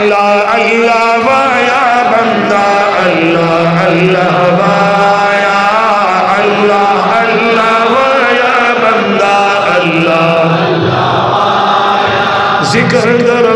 اللہ اللہ وایا بندہ اللہ اللہ وایا. اللہ اللہ وایا بندہ اللہ. ذکر کر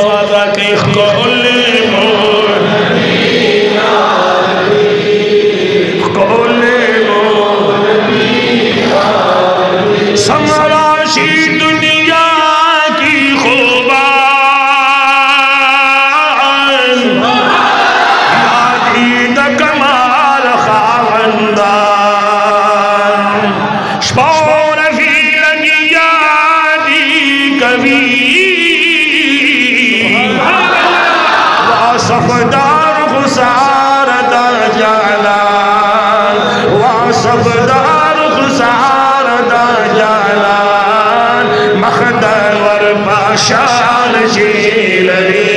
صادك كل مور كل مور سمراشي دنیا کی خوبان یادی دا کمال خواهندان صبدار خسار در جعلان وا صبدار خسار در جعلان مخدر ور پاشان جیلری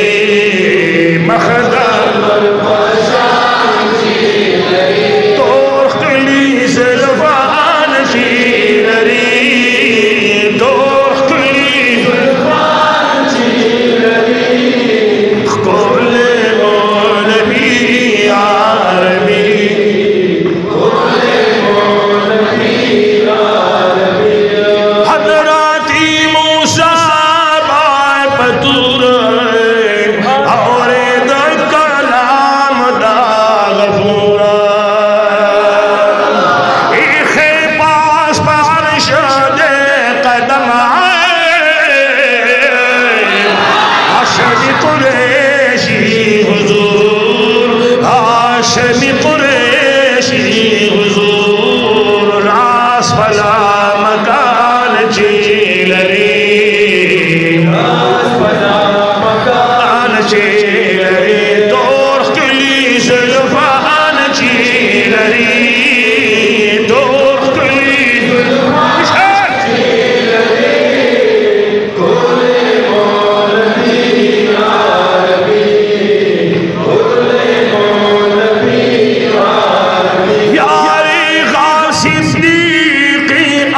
مخدر ور پاشان جیلری ترخ لیز لفان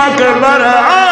আকবর আ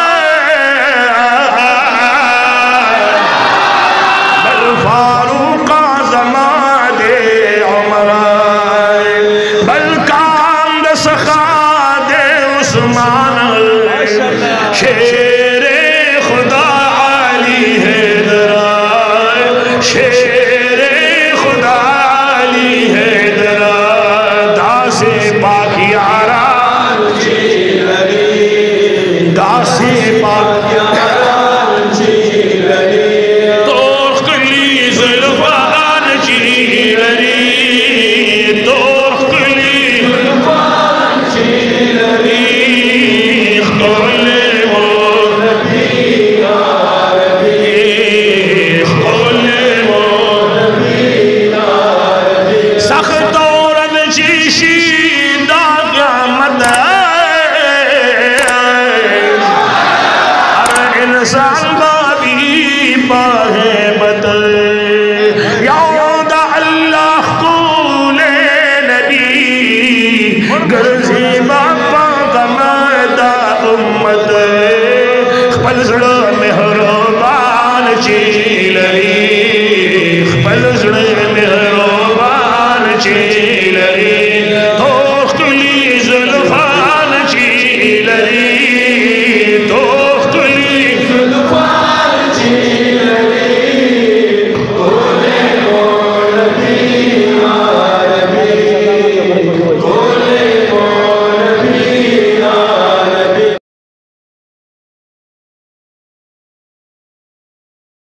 सुण मिलोबालील हो